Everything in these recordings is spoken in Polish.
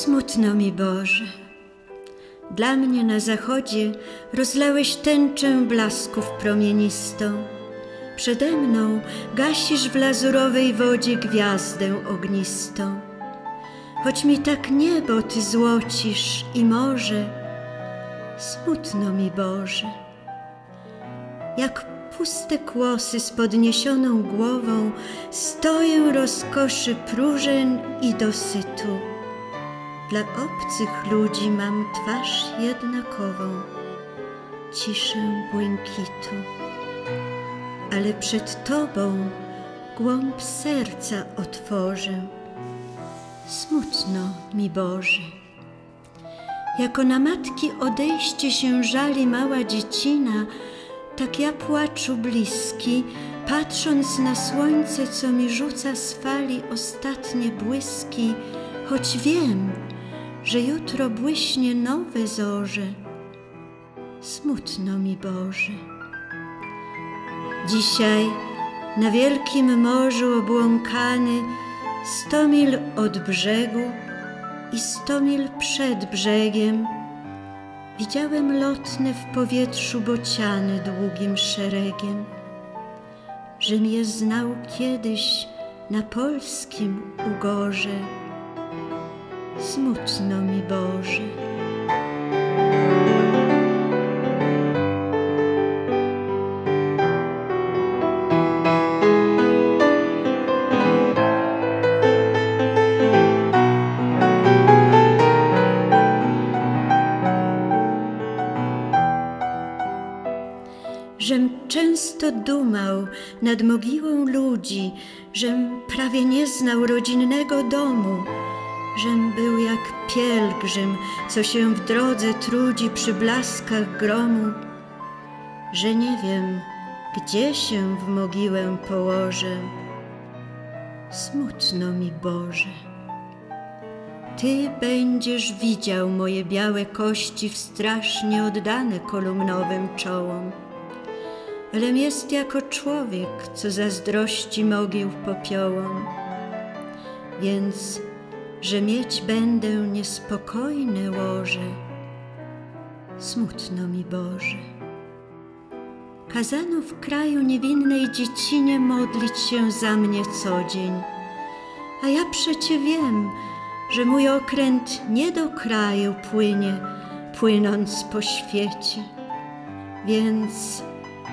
Smutno mi Boże. Dla mnie na zachodzie rozlałeś tęczę blasków promienistą. Przede mną gasisz w lazurowej wodzie gwiazdę ognistą. Choć mi tak niebo Ty złocisz i morze, smutno mi Boże. Jak puste kłosy z podniesioną głową stoję rozkoszy próżen i dosytu. Dla obcych ludzi mam twarz jednakową, ciszę błękitu. Ale przed Tobą głąb serca otworzę. Smutno mi Boże. Jako na matki odejście się żali mała dziecina, tak ja płaczu bliski, patrząc na słońce, co mi rzuca z fali ostatnie błyski, choć wiem, że jutro błyśnie nowe zorze. Smutno mi Boże. Dzisiaj na wielkim morzu obłąkany, sto mil od brzegu i sto mil przed brzegiem, widziałem lotne w powietrzu bociany długim szeregiem, żem je znał kiedyś na polskim ugorze. Smutno mi Boże. Żem często dumał nad mogiłą ludzi, żem prawie nie znał rodzinnego domu, żem był jak pielgrzym, co się w drodze trudzi przy blaskach gromu, że nie wiem, gdzie się w mogiłę położę. Smutno mi Boże. Ty będziesz widział moje białe kości w strasznie oddane kolumnowym czołom. Elem jest jako człowiek, co zazdrości mogił popiołom. Więc, że mieć będę niespokojne łoże, smutno mi Boże. Kazano w kraju niewinnej dziecinie modlić się za mnie co dzień, a ja przecie wiem, że mój okręt nie do kraju płynie, płynąc po świecie. Więc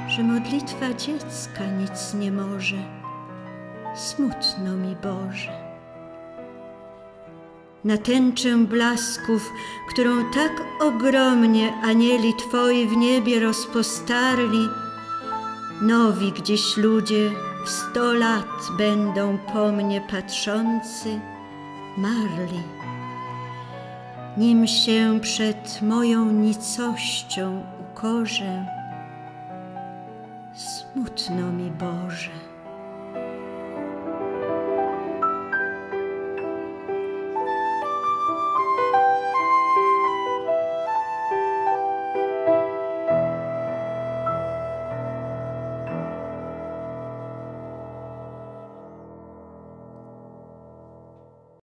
że modlitwa dziecka nic nie może. Smutno mi Boże. Na tęczę blasków, którą tak ogromnie anieli Twoi w niebie rozpostarli, nowi gdzieś ludzie w sto lat będą po mnie patrzący, marli. Nim się przed moją nicością ukorzę, smutno mi Boże.